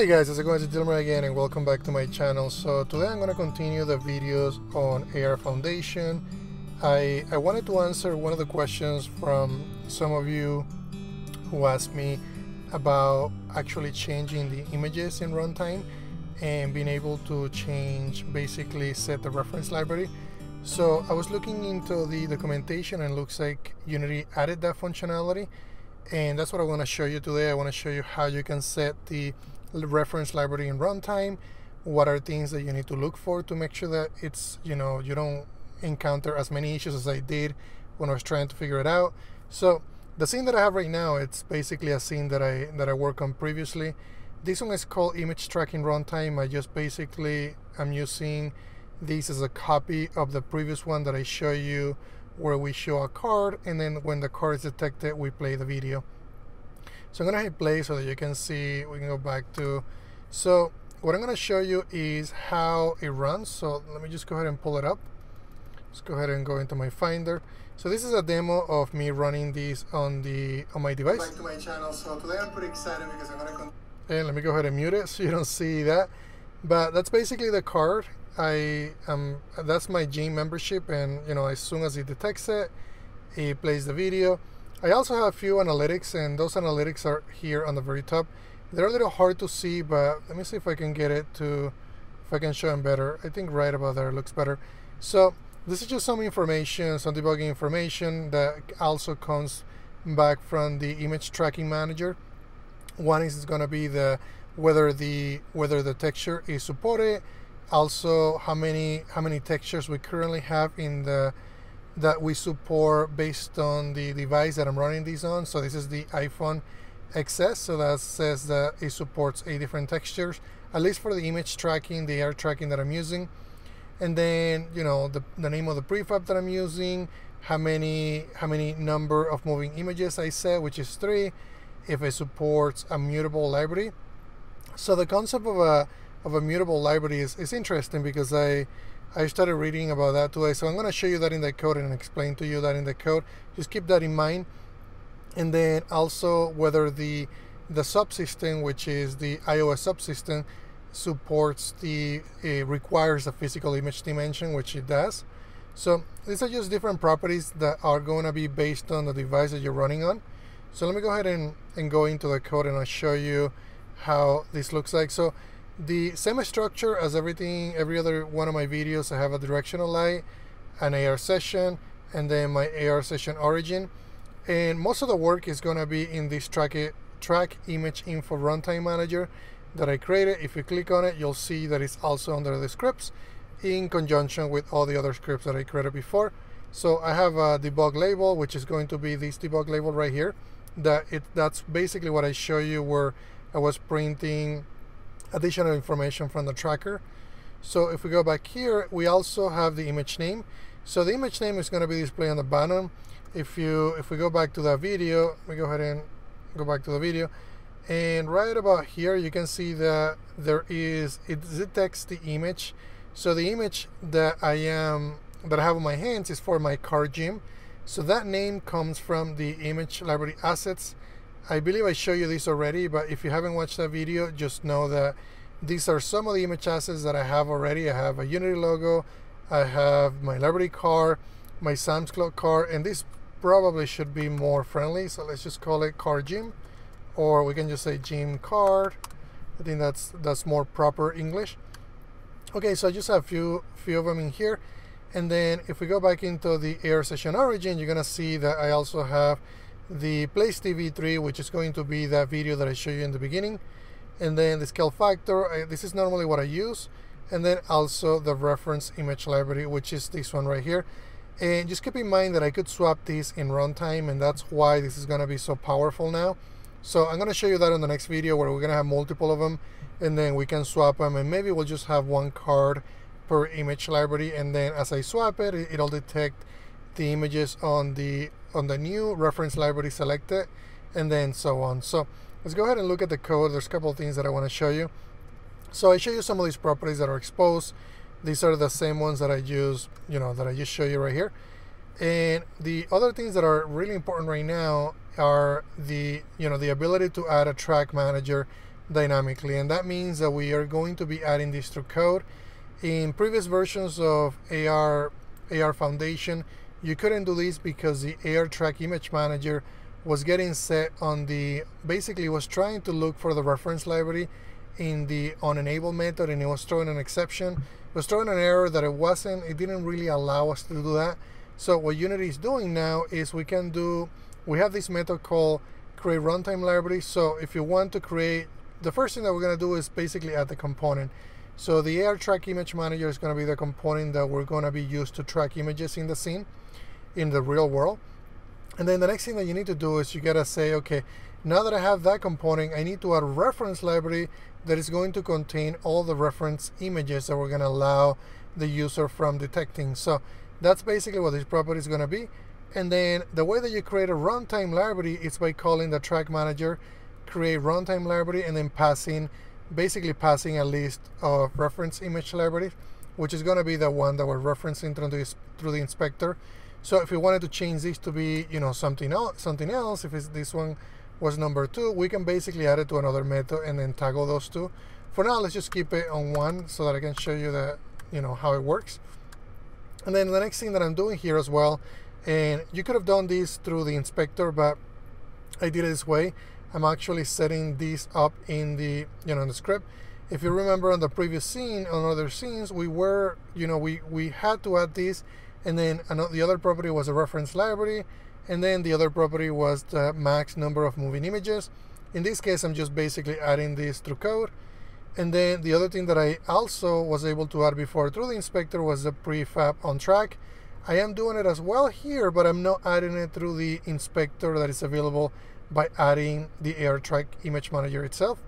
Hey guys, how's it going? It's Dilmer again and welcome back to my channel. So today I'm going to continue the videos on AR Foundation. I, I wanted to answer one of the questions from some of you who asked me about actually changing the images in runtime and being able to change, basically set the reference library. So I was looking into the documentation and looks like Unity added that functionality and that's what I want to show you today. I want to show you how you can set the reference library in runtime what are things that you need to look for to make sure that it's you know you don't encounter as many issues as I did when I was trying to figure it out. So the scene that I have right now it's basically a scene that I that I worked on previously. This one is called image tracking runtime. I just basically I'm using this as a copy of the previous one that I show you where we show a card and then when the card is detected we play the video so I'm gonna hit play so that you can see, we can go back to, so what I'm gonna show you is how it runs. So let me just go ahead and pull it up. Let's go ahead and go into my Finder. So this is a demo of me running this on the on my device. Back to my channel. So today I'm pretty excited because I'm gonna. And let me go ahead and mute it so you don't see that. But that's basically the card. I um that's my gym membership, and you know as soon as it detects it, it plays the video. I also have a few analytics and those analytics are here on the very top. They're a little hard to see, but let me see if I can get it to, if I can show them better. I think right about there looks better. So this is just some information, some debugging information that also comes back from the image tracking manager. One is going to be the whether the whether the texture is supported, also how many how many textures we currently have in the that we support based on the device that I'm running these on. So this is the iPhone XS. So that says that it supports eight different textures, at least for the image tracking, the AR tracking that I'm using. And then, you know, the, the name of the prefab that I'm using, how many how many number of moving images I set, which is three, if it supports a mutable library. So the concept of a of a mutable library is, is interesting because I I started reading about that today. So I'm going to show you that in the code and explain to you that in the code. Just keep that in mind. And then also whether the the subsystem, which is the iOS subsystem, supports the it requires a physical image dimension, which it does. So these are just different properties that are going to be based on the device that you're running on. So let me go ahead and, and go into the code and I'll show you how this looks like. So the same structure as everything, every other one of my videos. I have a directional light, an AR session, and then my AR session origin. And most of the work is going to be in this track, track image info runtime manager that I created. If you click on it, you'll see that it's also under the scripts in conjunction with all the other scripts that I created before. So I have a debug label, which is going to be this debug label right here. That it that's basically what I show you where I was printing additional information from the tracker. So if we go back here, we also have the image name. So the image name is going to be displayed on the bottom. If you if we go back to that video, we go ahead and go back to the video. And right about here, you can see that there is, it detects the image. So the image that I am, that I have on my hands is for my car gym. So that name comes from the image library assets I believe I showed you this already, but if you haven't watched that video, just know that these are some of the image assets that I have already. I have a Unity logo, I have my library car, my Sam's Club car, and this probably should be more friendly. So let's just call it car gym, or we can just say gym card. I think that's that's more proper English. Okay, so I just have a few few of them in here. And then if we go back into the AR session origin, you're gonna see that I also have the Place TV 3 which is going to be that video that I showed you in the beginning and then the scale factor I, this is normally what I use and then also the reference image library which is this one right here. And just keep in mind that I could swap these in runtime and that's why this is going to be so powerful now. So I'm going to show you that in the next video where we're going to have multiple of them and then we can swap them and maybe we'll just have one card per image library and then as I swap it it'll detect the images on the on the new reference library selected and then so on. So let's go ahead and look at the code. There's a couple of things that I want to show you. So I show you some of these properties that are exposed. These are the same ones that I use you know that I just show you right here. And the other things that are really important right now are the you know the ability to add a track manager dynamically. And that means that we are going to be adding this through code. In previous versions of AR AR Foundation you couldn't do this because the AR track image manager was getting set on the basically was trying to look for the reference library in the on enable method and it was throwing an exception. It was throwing an error that it wasn't. It didn't really allow us to do that. So what unity is doing now is we can do we have this method called create runtime library. So if you want to create the first thing that we're going to do is basically add the component. So the AR track image manager is going to be the component that we're going to be used to track images in the scene in the real world and then the next thing that you need to do is you gotta say, okay, now that I have that component, I need to add a reference library that is going to contain all the reference images that we're gonna allow the user from detecting. So that's basically what this property is gonna be. And then the way that you create a runtime library is by calling the track manager, create runtime library, and then passing, basically passing a list of reference image libraries, which is gonna be the one that we're referencing through the, through the inspector. So if we wanted to change this to be, you know, something else, something else, if this one was number two, we can basically add it to another method and then toggle those two. For now, let's just keep it on one so that I can show you that, you know, how it works. And then the next thing that I'm doing here as well, and you could have done this through the inspector, but I did it this way. I'm actually setting this up in the, you know, in the script. If you remember on the previous scene, on other scenes, we were, you know, we, we had to add these and then the other property was a reference library and then the other property was the max number of moving images. In this case I'm just basically adding this through code. And then the other thing that I also was able to add before through the inspector was the prefab on track. I am doing it as well here but I'm not adding it through the inspector that is available by adding the AR track image manager itself.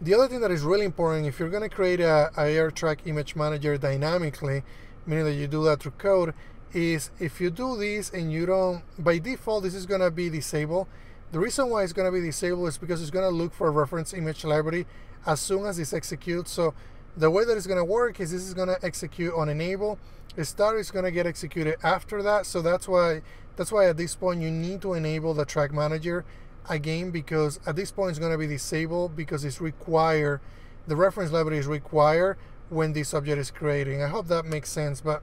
The other thing that is really important if you're going to create a, a AR track image manager dynamically meaning that you do that through code, is if you do this and you don't, by default, this is going to be disabled. The reason why it's going to be disabled is because it's going to look for a reference image library as soon as this executes. So the way that it's going to work is this is going to execute on enable. The start is going to get executed after that. So that's why that's why at this point you need to enable the track manager again because at this point it's going to be disabled because it's required the reference library is required when this object is creating. I hope that makes sense, but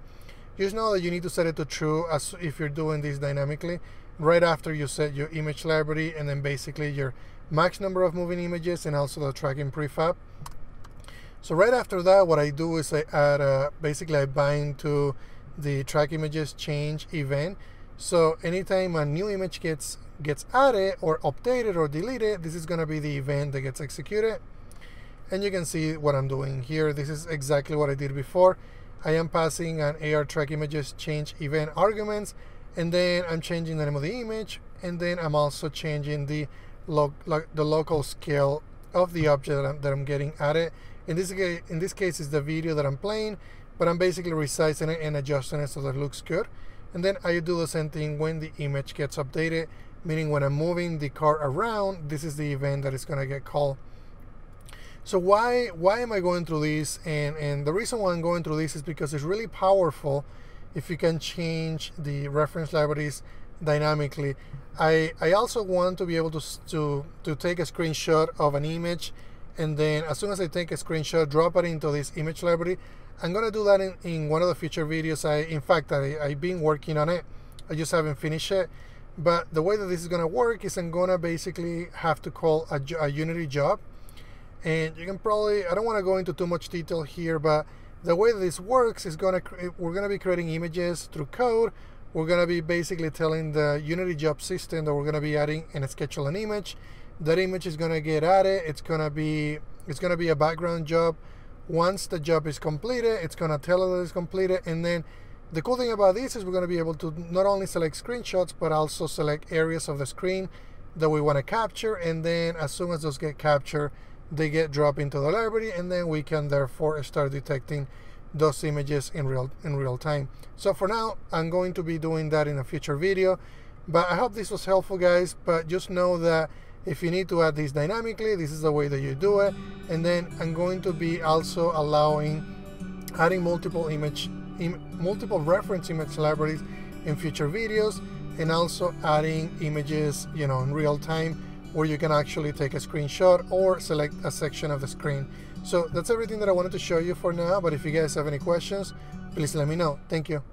just know that you need to set it to true as if you're doing this dynamically right after you set your image library and then basically your max number of moving images and also the tracking prefab. So right after that, what I do is I add a, basically I bind to the track images change event. So anytime a new image gets gets added or updated or deleted, this is going to be the event that gets executed and you can see what I'm doing here. This is exactly what I did before. I am passing an AR track images change event arguments and then I'm changing the name of the image and then I'm also changing the lo lo the local scale of the object that I'm, that I'm getting added. In this case, in this case, it's the video that I'm playing, but I'm basically resizing it and adjusting it so that it looks good. And then I do the same thing when the image gets updated, meaning when I'm moving the car around, this is the event that is going to get called. So why why am I going through this? And and the reason why I'm going through this is because it's really powerful if you can change the reference libraries dynamically. I I also want to be able to to to take a screenshot of an image and then as soon as I take a screenshot drop it into this image library. I'm gonna do that in, in one of the future videos. I in fact I, I've been working on it. I just haven't finished it. But the way that this is gonna work is I'm gonna basically have to call a, a Unity job and you can probably I don't want to go into too much detail here but the way this works is gonna we're gonna be creating images through code. We're gonna be basically telling the Unity job system that we're gonna be adding and schedule an image. That image is gonna get added. It's gonna be it's gonna be a background job. Once the job is completed it's gonna tell us that it's completed. And then the cool thing about this is we're going to be able to not only select screenshots but also select areas of the screen that we want to capture. And then as soon as those get captured they get dropped into the library and then we can therefore start detecting those images in real in real time. So for now i'm going to be doing that in a future video but i hope this was helpful guys. But just know that if you need to add this dynamically this is the way that you do it. And then i'm going to be also allowing adding multiple image Im multiple reference image libraries in future videos and also adding images you know in real time where you can actually take a screenshot or select a section of the screen. So that's everything that I wanted to show you for now, but if you guys have any questions, please let me know. Thank you.